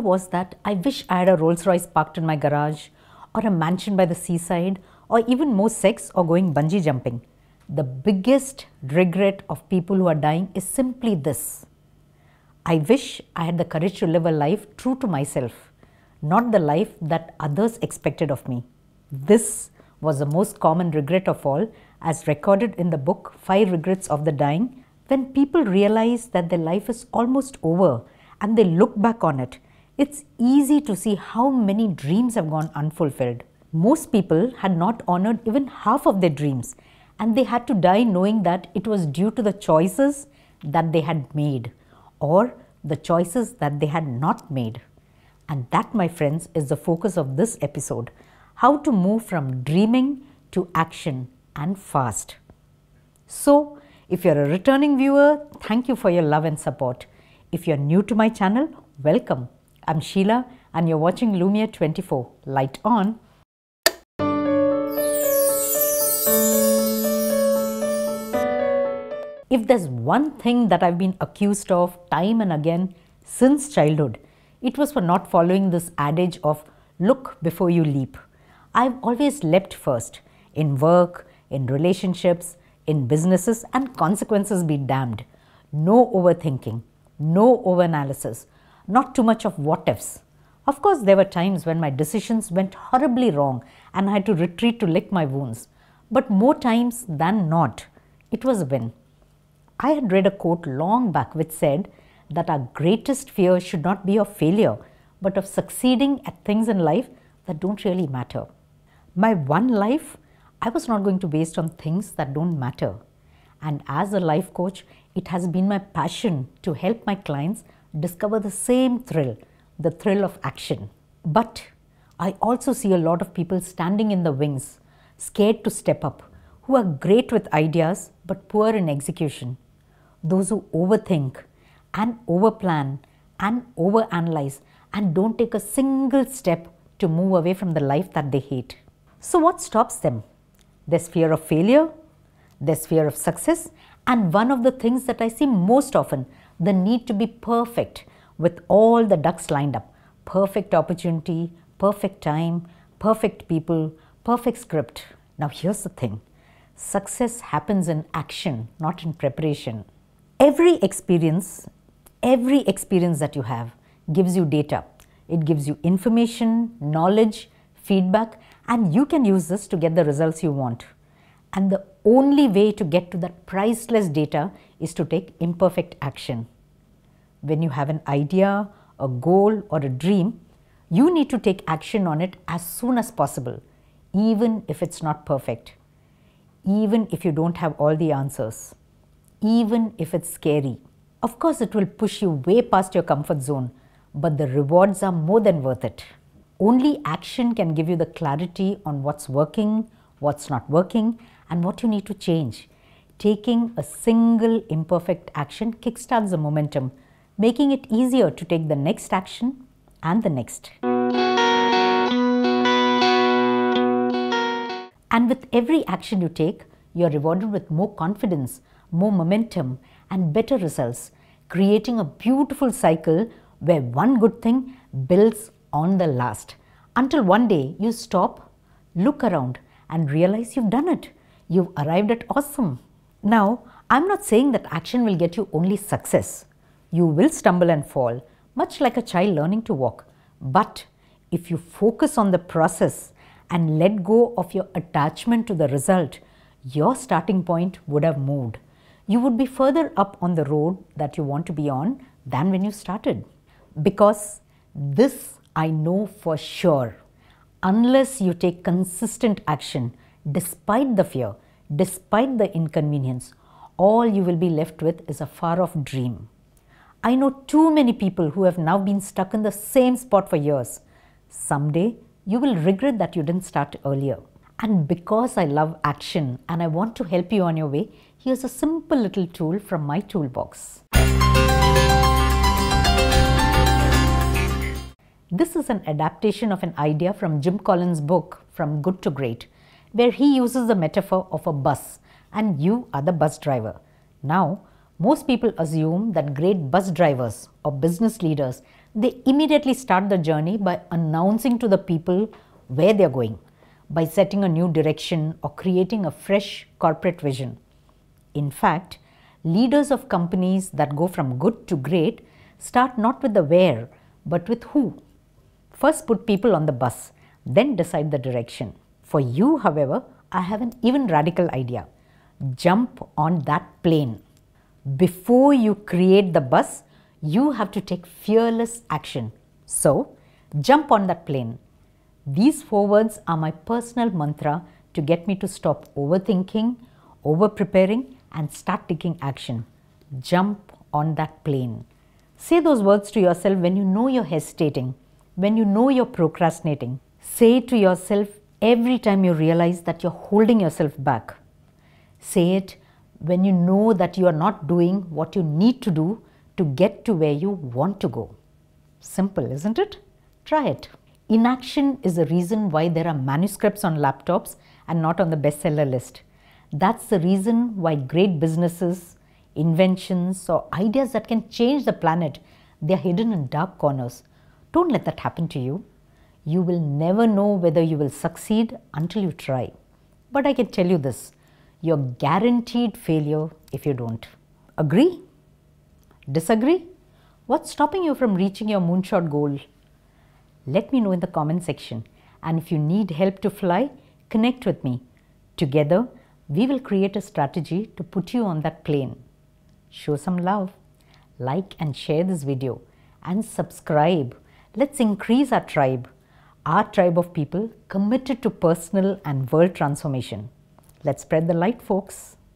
was that I wish I had a Rolls Royce parked in my garage, or a mansion by the seaside, or even more sex or going bungee jumping. The biggest regret of people who are dying is simply this I wish I had the courage to live a life true to myself, not the life that others expected of me. This was the most common regret of all, as recorded in the book Five Regrets of the Dying. When people realize that their life is almost over and they look back on it, it's easy to see how many dreams have gone unfulfilled. Most people had not honored even half of their dreams, and they had to die knowing that it was due to the choices that they had made or the choices that they had not made. And that, my friends, is the focus of this episode how to move from dreaming to action and fast. So, if you're a returning viewer, thank you for your love and support. If you're new to my channel, welcome. I'm Sheila and you're watching Lumiere 24. Light on. If there's one thing that I've been accused of time and again since childhood, it was for not following this adage of look before you leap. I've always leapt first in work, in relationships, in businesses, and consequences be damned. No overthinking, no overanalysis, not too much of what ifs. Of course, there were times when my decisions went horribly wrong and I had to retreat to lick my wounds. But more times than not, it was a win. I had read a quote long back which said that our greatest fear should not be of failure, but of succeeding at things in life that don't really matter. My one life, I was not going to waste on things that don't matter. And as a life coach, it has been my passion to help my clients discover the same thrill, the thrill of action. But I also see a lot of people standing in the wings, scared to step up, who are great with ideas but poor in execution. Those who overthink and overplan and overanalyze and don't take a single step to move away from the life that they hate. So, what stops them? There's fear of failure, there's fear of success, and one of the things that I see most often the need to be perfect with all the ducks lined up perfect opportunity, perfect time, perfect people, perfect script. Now, here's the thing success happens in action, not in preparation. Every experience, every experience that you have gives you data. It gives you information, knowledge, feedback, and you can use this to get the results you want. And the only way to get to that priceless data is to take imperfect action. When you have an idea, a goal, or a dream, you need to take action on it as soon as possible, even if it's not perfect, even if you don't have all the answers, even if it's scary. Of course, it will push you way past your comfort zone, but the rewards are more than worth it. Only action can give you the clarity on what's working, what's not working, and what you need to change. Taking a single imperfect action kickstarts the momentum, making it easier to take the next action and the next. And with every action you take, you're rewarded with more confidence, more momentum, and better results, creating a beautiful cycle where one good thing builds on the last until one day you stop, look around, and realize you've done it. You've arrived at awesome. Now, I'm not saying that action will get you only success. You will stumble and fall, much like a child learning to walk. But if you focus on the process and let go of your attachment to the result, your starting point would have moved. You would be further up on the road that you want to be on than when you started. Because this I know for sure. Unless you take consistent action, despite the fear, despite the inconvenience, all you will be left with is a far off dream. I know too many people who have now been stuck in the same spot for years. Someday, you will regret that you didn't start earlier. And because I love action and I want to help you on your way, here's a simple little tool from my toolbox. This is an adaptation of an idea from Jim Collins' book, From Good to Great, where he uses the metaphor of a bus and you are the bus driver. Now, most people assume that great bus drivers or business leaders They immediately start the journey by announcing to the people where they're going, by setting a new direction or creating a fresh corporate vision. In fact, leaders of companies that go from good to great start not with the where, but with who. First put people on the bus, then decide the direction. For you, however, I have an even radical idea. Jump on that plane. Before you create the bus, you have to take fearless action. So, jump on that plane. These four words are my personal mantra to get me to stop overthinking, over preparing, and start taking action. Jump on that plane. Say those words to yourself when you know you're hesitating, when you know you're procrastinating. Say to yourself every time you realize that you're holding yourself back. Say it when you know that you are not doing what you need to do to get to where you want to go. Simple, isn't it? Try it. Inaction is the reason why there are manuscripts on laptops and not on the bestseller list. That's the reason why great businesses, inventions, or ideas that can change the planet, they're hidden in dark corners. Don't let that happen to you. You will never know whether you will succeed until you try. But I can tell you this you're guaranteed failure if you don't. Agree? Disagree? What's stopping you from reaching your moonshot goal? Let me know in the comment section. And if you need help to fly, connect with me. Together, we will create a strategy to put you on that plane. Show some love, like and share this video, and subscribe. Let's increase our tribe, our tribe of people committed to personal and world transformation. Let's spread the light, folks.